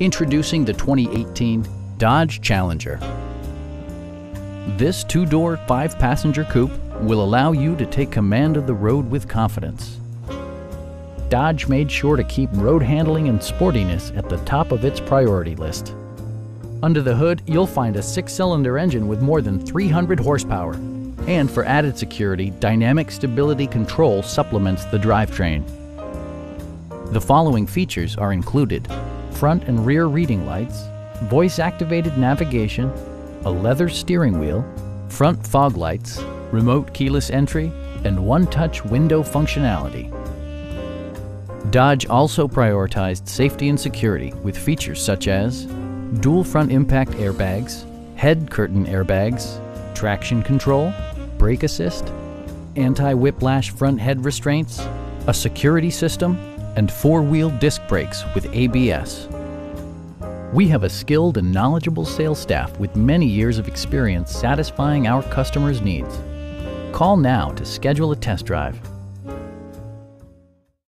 Introducing the 2018 Dodge Challenger. This two-door, five-passenger coupe will allow you to take command of the road with confidence. Dodge made sure to keep road handling and sportiness at the top of its priority list. Under the hood, you'll find a six-cylinder engine with more than 300 horsepower. And for added security, Dynamic Stability Control supplements the drivetrain. The following features are included. Front and rear reading lights, voice-activated navigation, a leather steering wheel, front fog lights, remote keyless entry, and one-touch window functionality. Dodge also prioritized safety and security with features such as dual front impact airbags, head curtain airbags, traction control, brake assist, anti-whiplash front head restraints, a security system, and four-wheel disc brakes with ABS. We have a skilled and knowledgeable sales staff with many years of experience satisfying our customers' needs. Call now to schedule a test drive.